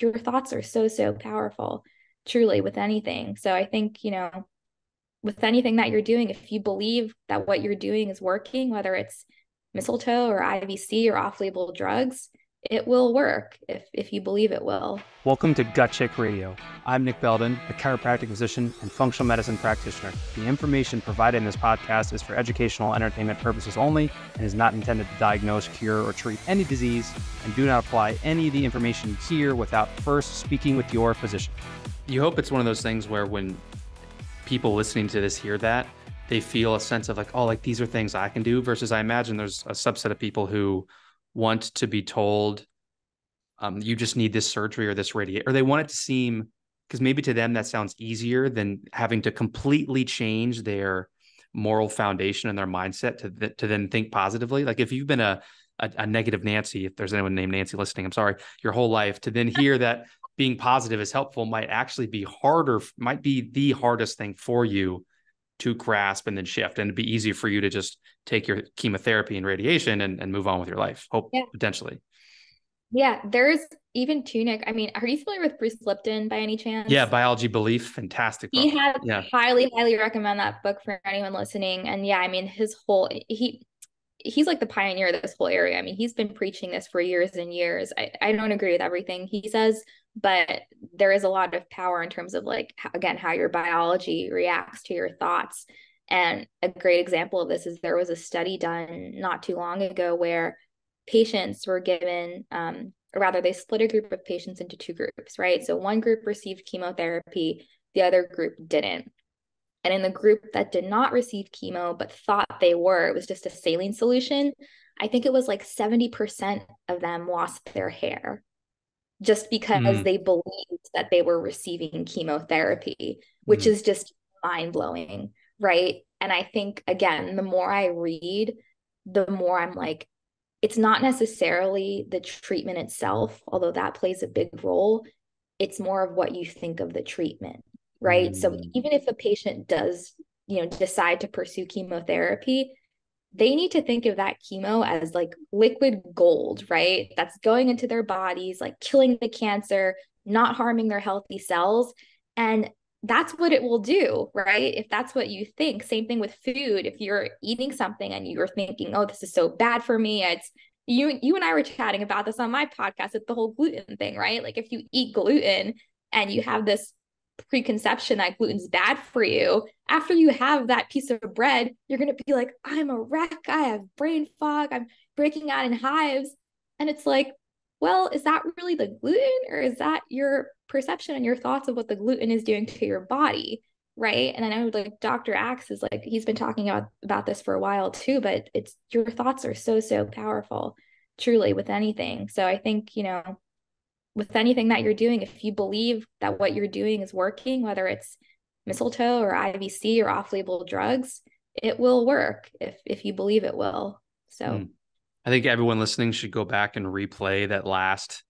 your thoughts are so so powerful truly with anything. So i think you know with anything that you're doing if you believe that what you're doing is working whether it's mistletoe or ivc or off-label drugs it will work if, if you believe it will. Welcome to Gut Check Radio. I'm Nick Belden, a chiropractic physician and functional medicine practitioner. The information provided in this podcast is for educational entertainment purposes only and is not intended to diagnose, cure, or treat any disease, and do not apply any of the information here without first speaking with your physician. You hope it's one of those things where when people listening to this hear that, they feel a sense of like, oh, like these are things I can do, versus I imagine there's a subset of people who want to be told um, you just need this surgery or this radiation, or they want it to seem because maybe to them that sounds easier than having to completely change their moral foundation and their mindset to to then think positively. Like if you've been a, a a, negative Nancy, if there's anyone named Nancy listening, I'm sorry, your whole life to then hear that being positive is helpful might actually be harder, might be the hardest thing for you to grasp and then shift. And it'd be easier for you to just take your chemotherapy and radiation and, and move on with your life, hope yeah. potentially. Yeah, there's even tunic. I mean, are you familiar with Bruce Lipton by any chance? Yeah, Biology Belief, fantastic. Book. He had yeah. highly, highly recommend that book for anyone listening. And yeah, I mean, his whole he he's like the pioneer of this whole area. I mean, he's been preaching this for years and years. I, I don't agree with everything he says, but there is a lot of power in terms of like again how your biology reacts to your thoughts. And a great example of this is there was a study done not too long ago where patients were given um, or rather they split a group of patients into two groups right? So one group received chemotherapy the other group didn't. And in the group that did not receive chemo but thought they were it was just a saline solution i think it was like 70% of them lost their hair just because mm. they believed that they were receiving chemotherapy, which mm. is just mind blowing. Right. And I think, again, the more I read, the more I'm like, it's not necessarily the treatment itself, although that plays a big role. It's more of what you think of the treatment. Right. Mm. So even if a patient does, you know, decide to pursue chemotherapy, they need to think of that chemo as like liquid gold, right? That's going into their bodies, like killing the cancer, not harming their healthy cells. And that's what it will do, right? If that's what you think. Same thing with food. If you're eating something and you're thinking, oh, this is so bad for me, it's you you and I were chatting about this on my podcast with the whole gluten thing, right? Like if you eat gluten and you have this preconception that gluten's bad for you, after you have that piece of bread, you're going to be like, I'm a wreck. I have brain fog. I'm breaking out in hives. And it's like, well, is that really the gluten or is that your perception and your thoughts of what the gluten is doing to your body? Right. And I know like Dr. Axe is like, he's been talking about, about this for a while too, but it's your thoughts are so, so powerful, truly, with anything. So I think, you know, with anything that you're doing, if you believe that what you're doing is working, whether it's mistletoe or IVC or off-label drugs, it will work if if you believe it will. So mm. I think everyone listening should go back and replay that last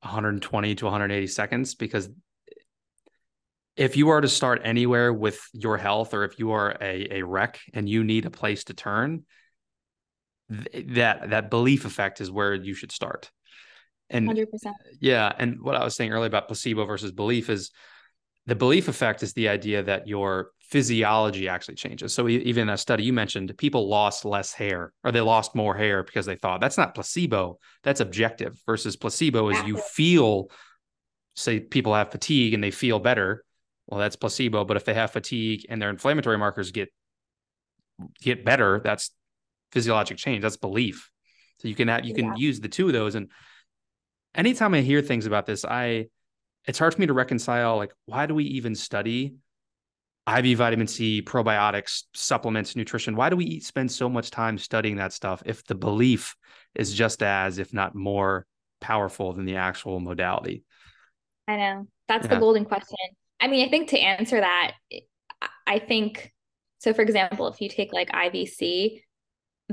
120 to 180 seconds because if you are to start anywhere with your health or if you are a, a wreck and you need a place to turn, th- that that belief effect is where you should start. And 100%. yeah, and what I was saying earlier about placebo versus belief is the belief effect is the idea that your physiology actually changes. So even a study you mentioned, people lost less hair or they lost more hair because they thought that's not placebo, that's objective versus placebo is you feel say people have fatigue and they feel better. Well, that's placebo, but if they have fatigue and their inflammatory markers get get better, that's physiologic change, that's belief. So you can have, you can yeah. use the two of those and anytime I hear things about this, I it's hard for me to reconcile like why do we even study IV vitamin C, probiotics, supplements, nutrition? Why do we spend so much time studying that stuff if the belief is just as, if not more, powerful than the actual modality? I know. That's yeah. the golden question. I mean, I think to answer that, I think so. For example, if you take like IVC,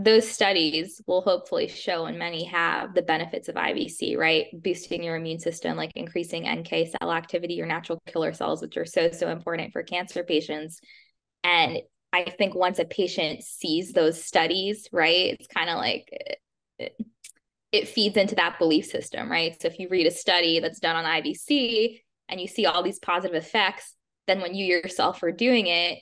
those studies will hopefully show and many have the benefits of IVC, right? Boosting your immune system, like increasing NK cell activity, your natural killer cells, which are so, so important for cancer patients. And I think once a patient sees those studies, right, it's kind of like it feeds into that belief system, right? So if you read a study that's done on IVC and you see all these positive effects, then when you yourself are doing it,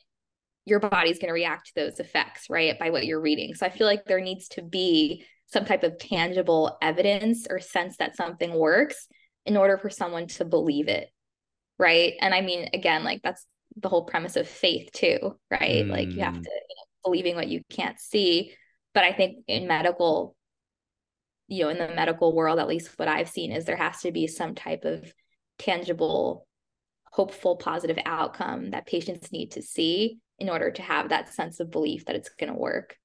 your body's going to react to those effects, right? By what you're reading. So I feel like there needs to be some type of tangible evidence or sense that something works in order for someone to believe it. Right. And I mean, again, like that's the whole premise of faith, too, right? Mm. Like you have mm. to, you know, believing what you can't see. But I think in medical, you know, in the medical world, at least what I've seen is there has to be some type of tangible, hopeful, positive outcome that patients need to see in order to have that sense of belief that it's going to work.